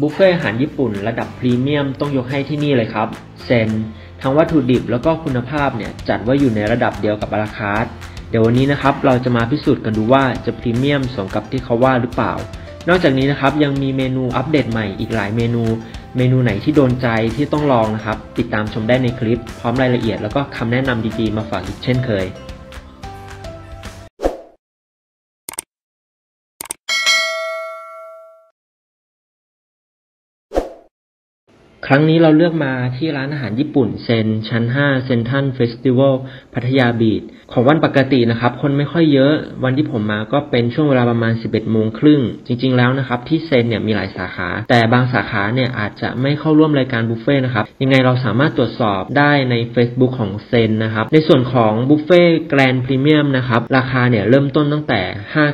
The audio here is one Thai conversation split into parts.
บุฟเฟ่อาหารญี่ปุ่นระดับพรีเมียมต้องยกให้ที่นี่เลยครับ เซน ทั้งวัตถุดิบแล้วก็คุณภาพเนี่ยจัดว่าอยู่ในระดับเดียวกับอาราคาร์ทเดี๋ยววันนี้นะครับเราจะมาพิสูจน์กันดูว่าจะพรีเมียมสมกับที่เขาว่าหรือเปล่า นอกจากนี้นะครับยังมีเมนูอัปเดตใหม่อีกหลายเมนู เมนูไหนที่โดนใจที่ต้องลองนะครับ ติดตามชมได้ในคลิป พร้อมรายละเอียดแล้วก็คำแนะนำดีๆมาฝากอีกเช่นเคย ครั้งนี้เราเลือกมาที่ร้านอาหารญี่ปุ่น ZEN ชั้น 5 Central Festival พัทยาบีชของวันปกตินะครับ คนไม่ค่อยเยอะวันที่ผมมาก็เป็นช่วงเวลาประมาณ 11โมงครึ่ง จริง ๆ แล้วนะครับ ที่ ZEN เนี่ยมีหลายสาขา แต่บางสาขาเนี่ยอาจจะไม่เข้าร่วมรายการบุฟเฟ่นะครับ ยังไงเราสามารถตรวจสอบได้ใน Facebook ของ ZEN นะครับ ในส่วนของบุฟเฟ่ Grand Premium นะครับ ราคาเนี่ยเริ่มต้นตั้งแต่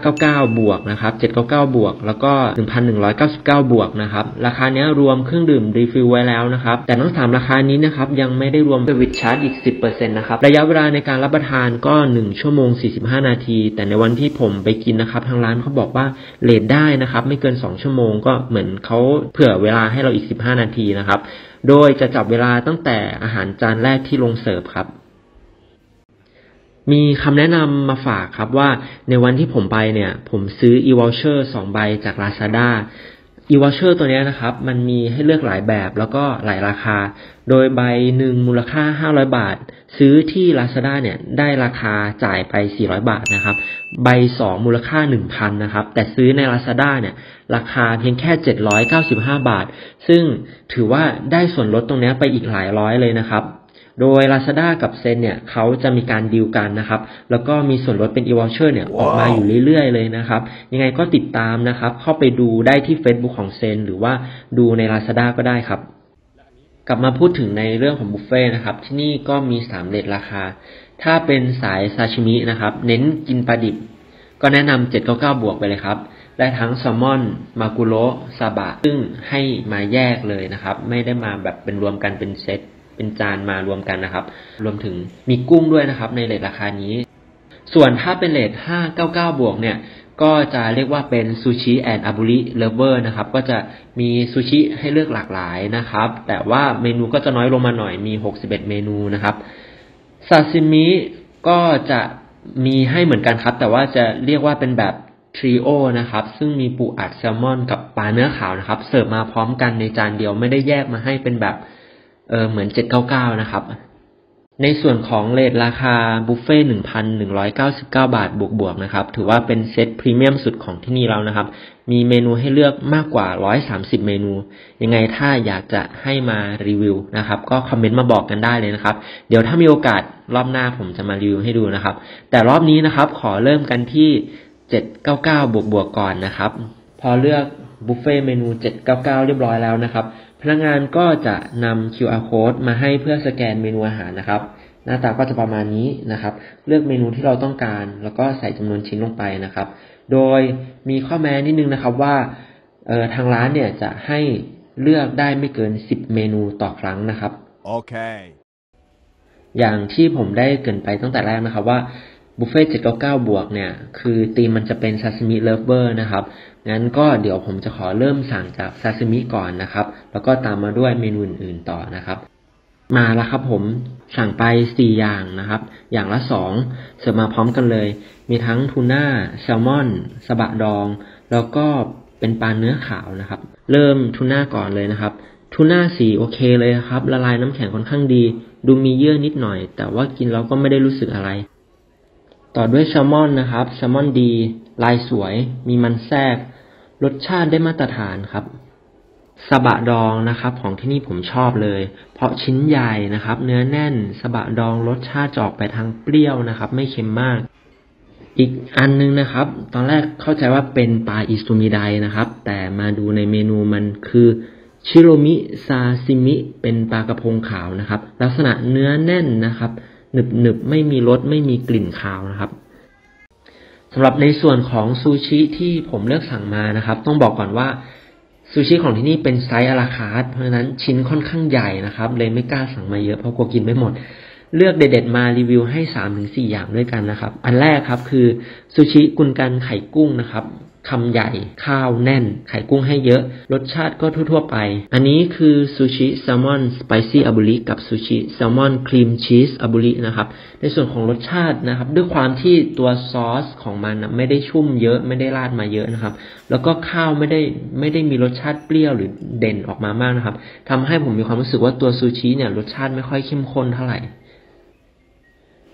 599 บวกนะครับ 799 บวก แล้วก็ 1,199 บวกนะครับ ราคาเนี้ยรวมเครื่องดื่ม refill ไว้แล้วนะครับ แต่ทั้งสามราคานี้นะครับยังไม่ได้รวม service charge อีก 10%นะครับ ระยะเวลาในการรับประทานก็ 1 ชั่วโมง 45 นาที แต่ในวันที่ผมไปกินนะครับ ทางร้านเขาบอกว่า late ได้นะครับ ไม่เกิน 2 ชั่วโมงก็เหมือนเขาเผื่อเวลาให้เราอีก 15 นาทีนะครับ โดยจะจับเวลาตั้งแต่อาหารจานแรกที่ลงเสิร์ฟครับมีคำแนะนำมาฝากครับว่าในวันที่ผมไปเนี่ย ผมซื้อ e-voucher 2 ใบจาก Lazada e-voucher ตัวนี้นะครับ มันมีให้เลือกหลายแบบแล้วก็หลายราคา โดยใบหนึ่งมูลค่า 500 บาท ซื้อที่ Lazada เนี่ยได้ราคาจ่ายไป 400 บาทนะครับ ใบ 2 มูลค่า 1,000 นะครับ แต่ซื้อใน Lazada เนี่ยราคาเพียงแค่ 795 บาท ซึ่งถือว่าได้ส่วนลดตรงนี้ไปอีกหลายร้อยเลยนะครับ โดย Lazada กับเซนเนี่ยเขาจะมีการดีลกันนะครับ แล้วก็มีส่วนลดเป็น e-voucher เนี่ยออกมาอยู่เรื่อยๆ เลยนะครับ ยังไงก็ติดตามนะครับ เข้าไปดูได้ที่ Facebook ของเซนหรือว่าดูใน Lazada ก็ได้ครับ กลับมาพูดถึงในเรื่องของบุฟเฟ่นะครับ ที่นี่ก็มี3เลทราคา ถ้าเป็นสายซาชิมินะครับ เน้นกินปลาดิบ ก็แนะนำ799 บวกไปเลยครับได้ทั้งแซลมอน มากุโระซาบะ ซึ่งให้มาแยกเลยนะครับ ไม่ได้มาแบบเป็นรวมกันเป็นเซต เป็นจานมารวมกันนะครับ รวมถึงมีกุ้งด้วยนะครับ ใน rate ราคานี้ ส่วนถ้าเป็น rate 599 บวกเนี่ย ก็จะเรียกว่าเป็น Sushi and Aburi Lover นะครับ ก็จะมีซูชิให้เลือกหลากหลายนะครับ แต่ว่าเมนูก็จะน้อยลงมาหน่อยมี 61 เมนูนะครับซาซิมิก็จะมีให้เหมือนกันครับ แต่ว่าจะเรียกว่าเป็นแบบ trio นะครับ ซึ่งมีปูอัดแซลมอนกับปลาเนื้อขาวนะครับ เสิร์ฟมาพร้อมกันในจานเดียวไม่ได้แยกมาให้เป็นแบบ เออเหมือน 799 นะครับ ในส่วนของเลทราคาบุฟเฟ่1,199บาทบวกๆนะครับ ถือว่าเป็นเซตพรีเมียมสุดของที่นี่แล้วนะครับ มีเมนูให้เลือกมากกว่า130เมนู ยังไงถ้าอยากจะให้มารีวิวนะครับ ก็คอมเมนต์มาบอกกันได้เลยนะครับ เดี๋ยวถ้ามีโอกาสรอบหน้าผมจะมารีวิวให้ดูนะครับ แต่รอบนี้นะครับขอเริ่มกันที่799บวกๆก่อนนะครับ พอเลือกบุฟเฟ่เมนู799เรียบร้อยแล้วนะครับ พนักงานก็จะนำ QR code มาให้เพื่อสแกนเมนูอาหารนะครับ หน้าตาก็จะประมาณนี้นะครับ เลือกเมนูที่เราต้องการ แล้วก็ใส่จำนวนชิ้นลงไปนะครับ โดยมีข้อแม้นิดนึงนะครับว่าเออทางร้านเนี่ยจะให้เลือกได้ไม่เกิน 10 เมนูต่อครั้งนะครับ Okay. อย่างที่ผมได้เกรินไปตั้งแต่แรกนะครับว่าบุฟเฟ่799 บวกเนี่ย คือธีมมันจะเป็น Sashimi Lover นะครับ งั้นก็เดี๋ยวผมจะขอเริ่มสั่งจากซาซิมิก่อนนะครับ แล้วก็ตามมาด้วยเมนูอื่นๆต่อนะครับ มาแล้วครับผมสั่งไป 4 อย่างนะครับ อย่างละ 2 เสิร์ฟมาพร้อมกันเลย มีทั้งทูน่าแซลมอนซาบะดอง แล้วก็เป็นปลาเนื้อขาวนะครับ เริ่มทูน่าก่อนเลยนะครับทูน่าสีโอเคเลยครับ ละลายน้ำแข็งค่อนข้างดี ดูมีเยื่อนิดหน่อย แต่ว่ากินแล้วก็ไม่ได้รู้สึกอะไร ต่อด้วยแซลมอนนะครับแซลมอนดี ลายสวย มีมันแทรก รสชาติได้มาตรฐานครับสบะดองนะครับ ของที่นี่ผมชอบเลย เพราะชิ้นใหญ่นะครับ เนื้อแน่นสบะดองรสชาติจอกไปทางเปรี้ยวนะครับ ไม่เค็มมาก อีกอันนึงนะครับ ตอนแรกเข้าใจว่าเป็นปลาอิซูมิไดนะครับ แต่มาดูในเมนูมันคือชิโรมิซาซิมิ เป็นปลากระพงขาวนะครับ ลักษณะเนื้อแน่นนะครับ หนึบหนึบไม่มีรสไม่มีกลิ่นคาวนะครับ สำหรับในส่วนของซูชิที่ผมเลือกสั่งมานะครับ ต้องบอกก่อนว่าซูชิของที่นี่เป็นไซส์ à la carte เพราะฉะนั้นชิ้นค่อนข้างใหญ่นะครับ เลยไม่กล้าสั่งมาเยอะเพราะกลัวกินไม่หมด เลือกเด็ดๆมารีวิวให้สามถึงสี่อย่างด้วยกันนะครับ อันแรกครับคือซูชิกุนกันไข่กุ้งนะครับ คำใหญ่ ข้าวแน่น ไข่กุ้งให้เยอะ รสชาติก็ทั่วๆไป อันนี้คือซูชิแซลมอนสไปซี่อาบุริกับซูชิแซลมอนครีมชีสอาบุรินะครับ ในส่วนของรสชาตินะครับ ด้วยความที่ตัวซอสของมันนะไม่ได้ชุ่มเยอะไม่ได้ราดมาเยอะนะครับ แล้วก็ข้าวไม่ได้ไม่ได้มีรสชาติเปรี้ยวหรือเด่นออกมามากนะครับทำให้ผมมีความรู้สึกว่าตัวซูชิเนี่ยรสชาติไม่ค่อยเข้มข้นเท่าไหร่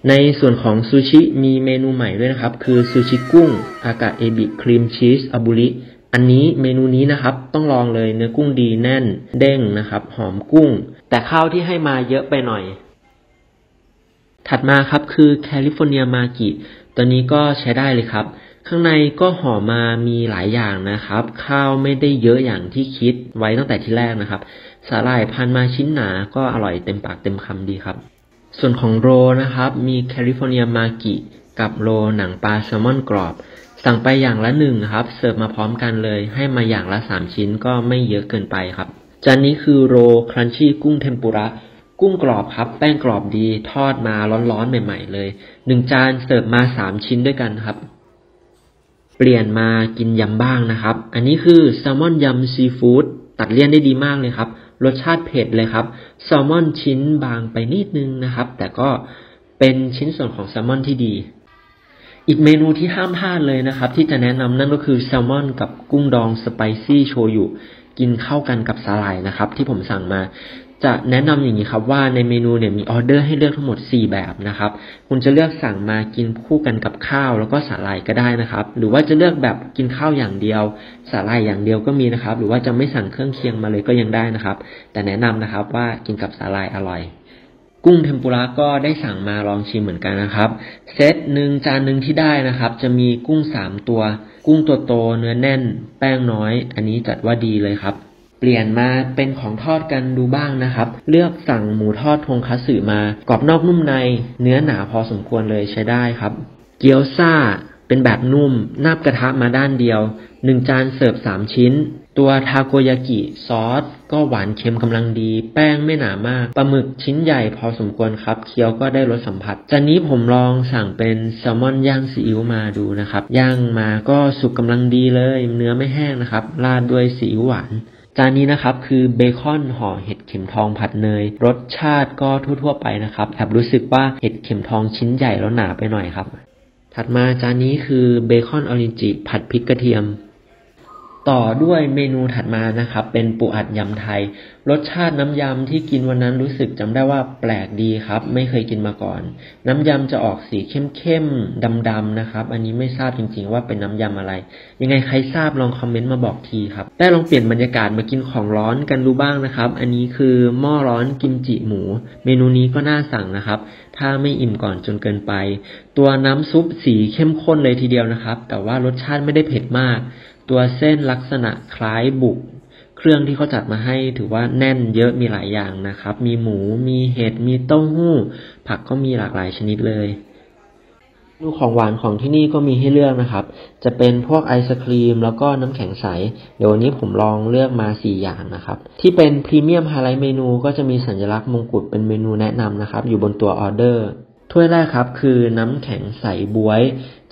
ในส่วนของซูชิมีเมนูใหม่ด้วยนะครับ คือซูชิกุ้ง อากาเอบิครีมชีสอาบุริอันนี้เมนูนี้นะครับต้องลองเลยเนื้อกุ้งดีแน่น เด้งนะครับ หอมกุ้ง แต่ข้าวที่ให้มาเยอะไปหน่อย ถัดมาครับคือแคลิฟอร์เนียมากิตัวนี้ก็ใช้ได้เลยครับ ข้างในก็ห่อมามีหลายอย่างนะครับ ข้าวไม่ได้เยอะอย่างที่คิดไว้ตั้งแต่ที่แรกนะครับ สาหร่ายพันมาชิ้นหนาก็อร่อยเต็มปากเต็มคำดีครับ ส่วนของโรนะครับ มีแคลิฟอร์เนียมากิกับโรลหนังปลาแซลมอนกรอบ สั่งไปอย่างละหนึ่งครับ เสิร์ฟมาพร้อมกันเลย ให้มาอย่างละสามชิ้นก็ไม่เยอะเกินไปครับ จานนี้คือโรล crunchy กุ้งเทมปุระ กุ้งกรอบครับ แป้งกรอบดี ทอดมาร้อนๆใหม่ ๆ เลยหนึ่งจานเสิร์ฟมาสามชิ้นด้วยกันครับ เปลี่ยนมากินยำบ้างนะครับ อันนี้คือแซลมอนยำซีฟู้ดตัดเลี่ยนได้ดีมากเลยครับ รสชาติเผ็ดเลยครับแซลมอนชิ้นบางไปนิดนึงนะครับ แต่ก็เป็นชิ้นส่วนของแซลมอนที่ดี อีกเมนูที่ห้ามพลาดเลยนะครับ ที่จะแนะนำนั่นก็คือแซลมอนกับกุ้งดองสไปซี่โชยุกินเข้ากันกับสาหร่ายนะครับ ที่ผมสั่งมา จะแนะนำอย่างนี้ครับว่าในเมนูเนี่ยมีออเดอร์ให้เลือกทั้งหมด 4 แบบนะครับ คุณจะเลือกสั่งมากินคู่กันกับข้าวแล้วก็สาหร่ายก็ได้นะครับ หรือว่าจะเลือกแบบกินข้าวอย่างเดียว สาหร่ายอย่างเดียวก็มีนะครับ หรือว่าจะไม่สั่งเครื่องเคียงมาเลยก็ยังได้นะครับ แต่แนะนำนะครับว่ากินกับสาหร่ายอร่อย กุ้งเทมปุระก็ได้สั่งมาลองชิมเหมือนกันนะครับ เซตหนึ่งจานหนึ่งที่ได้นะครับ จะมีกุ้งสามตัว กุ้งตัวโตเนื้อแน่น แป้งน้อย อันนี้จัดว่าดีเลยครับ เปลี่ยนมาเป็นของทอดกันดูบ้างนะครับ เลือกสั่งหมูทอดทงคัตสึมากรอบนอกนุ่มใน เนื้อหนาพอสมควรเลยใช้ได้ครับ เกี๊ยวซ่าเป็นแบบนุ่มนาบกระทะมาด้านเดียวหนึ่งจานเสิร์ฟสามชิ้น ตัวทาโกยากิซอส ก็หวานเค็มกำลังดี แป้งไม่หนามากปลาหมึกชิ้นใหญ่พอสมควรครับ เคี้ยวก็ได้รสสัมผัส จานนี้ผมลองสั่งเป็นแซลมอนย่างซีอิ๊วมาดูนะครับ ย่างมาก็สุกกำลังดีเลย เนื้อไม่แห้งนะครับ ราดด้วยซีอิ๊วหวาน จานนี้นะครับคือเบคอนห่อเห็ดเข็มทองผัดเนย รสชาติก็ทั่ว ๆ ไปนะครับแอบรู้สึกว่าเห็ดเข็มทองชิ้นใหญ่แล้วหนาไปหน่อยครับ ถัดมาจานนี้คือเบคอนออรินจิผัดพริกกระเทียม ต่อด้วยเมนูถัดมานะครับ เป็นปูอัดยำไทย รสชาติน้ำยำที่กินวันนั้นรู้สึกจำได้ว่าแปลกดีครับ ไม่เคยกินมาก่อน น้ำยำจะออกสีเข้มๆดำๆนะครับ อันนี้ไม่ทราบจริงๆว่าเป็นน้ำยำอะไร ยังไงใครทราบลองคอมเมนต์มาบอกทีครับได้ลองเปลี่ยนบรรยากาศมากินของร้อนกันดูบ้างนะครับ อันนี้คือหม้อร้อนกิมจิหมู เมนูนี้ก็น่าสั่งนะครับ ถ้าไม่อิ่มก่อนจนเกินไป ตัวน้ำซุปสีเข้มข้นเลยทีเดียวนะครับ แต่ว่ารสชาติไม่ได้เผ็ดมาก ตัวเส้นลักษณะคล้ายบุก เครื่องที่เขาจัดมาให้ถือว่าแน่นเยอะมีหลายอย่างนะครับ มีหมู มีเห็ด มีเต้าหู้ ผักก็มีหลากหลายชนิดเลยดูของหวานของที่นี่ก็มีให้เลือกนะครับ จะเป็นพวกไอศครีมแล้วก็น้ำแข็งใส เดี๋ยววันนี้ผมลองเลือกมาสี่อย่างนะครับ ที่เป็น premium highlight เมนูก็จะมีสัญลักษณ์มงกุฎเป็นเมนูแนะนำนะครับ อยู่บนตัวออเดอร์ ถ้วยแรกครับคือน้ำแข็งใสบวย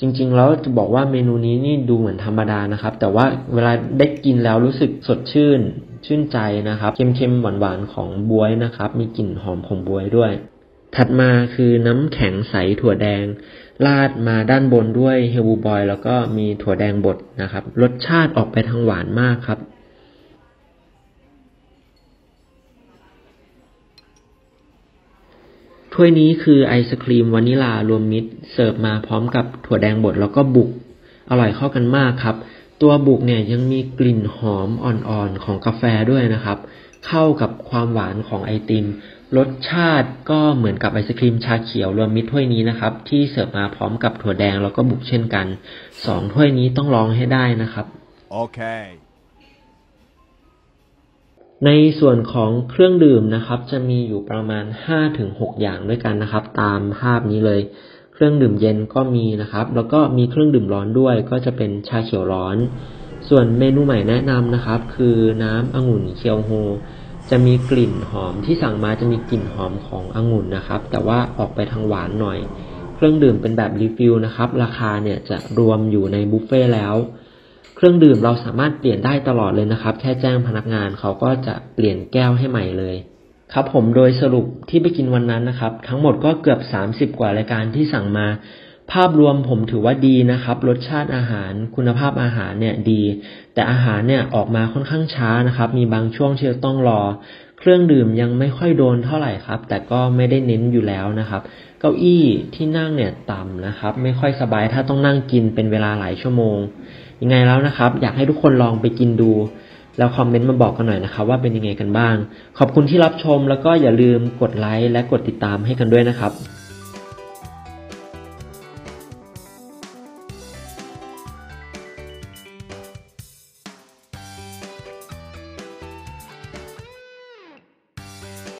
จริงๆ แล้วจะบอกว่าเมนูนี้นี่ดูเหมือนธรรมดานะครับ แต่ว่าเวลาได้กินแล้วรู้สึกสดชื่น ชื่นใจนะครับ เค็มๆ หวานๆ ของบวยนะครับ มีกลิ่นหอมของบวยด้วย ถัดมาคือน้ำแข็งใสถั่วแดง ราดมาด้านบนด้วยเฮลบูบอย แล้วก็มีถั่วแดงบดนะครับ รสชาติออกไปทางหวานมากครับ ถ้วยนี้คือไอศครีมวานิลารวมมิตรเสิร์ฟมาพร้อมกับถั่วแดงบดแล้วก็บุก อร่อยเข้ากันมากครับ ตัวบุกเนี่ยยังมีกลิ่นหอมอ่อนๆของกาแฟด้วยนะครับ เข้ากับความหวานของไอติม รสชาติก็เหมือนกับไอศครีมชาเขียวรวมมิตรถ้วยนี้นะครับ ที่เสิร์ฟมาพร้อมกับถั่วแดงแล้วก็บุกเช่นกันสองถ้วยนี้ต้องลองให้ได้นะครับ โอเค ในส่วนของเครื่องดื่มนะครับ จะมีอยู่ประมาณ 5-6 อย่างด้วยกันนะครับ ตามภาพนี้เลย เครื่องดื่มเย็นก็มีนะครับ แล้วก็มีเครื่องดื่มร้อนด้วย ก็จะเป็นชาเขียวร้อน ส่วนเมนูใหม่แนะนำนะครับ คือน้ำองุ่นเคียวโฮ จะมีกลิ่นหอมที่สั่งมาจะมีกลิ่นหอมขององุ่นนะครับ แต่ว่าออกไปทางหวานหน่อย เครื่องดื่มเป็นแบบ refill นะครับ ราคาเนี่ยจะรวมอยู่ในบุฟเฟ่แล้ว เครื่องดื่มเราสามารถเปลี่ยนได้ตลอดเลยนะครับ แค่แจ้งพนักงานเขาก็จะเปลี่ยนแก้วให้ใหม่เลย ครับผมโดยสรุปที่ไปกินวันนั้นนะครับ ทั้งหมดก็เกือบ 30 กว่ารายการที่สั่งมา ภาพรวมผมถือว่าดีนะครับ รสชาติอาหารคุณภาพอาหารเนี่ยดี แต่อาหารเนี่ยออกมาค่อนข้างช้านะครับ มีบางช่วงที่ต้องรอ เครื่องดื่มยังไม่ค่อยโดนเท่าไหร่ครับ แต่ก็ไม่ได้เน้นอยู่แล้วนะครับเก้าอี้ที่นั่งเนี่ยต่ำนะครับ ไม่ค่อยสบายถ้าต้องนั่งกินเป็นเวลาหลายชั่วโมง ยังไงแล้วนะครับ อยากให้ทุกคนลองไปกินดู แล้วคอมเมนต์มาบอกกันหน่อยนะครับ ว่าเป็นยังไงกันบ้าง ขอบคุณที่รับชมแล้วก็อย่าลืมกดไลค์และกดติดตามให้กันด้วยนะครับ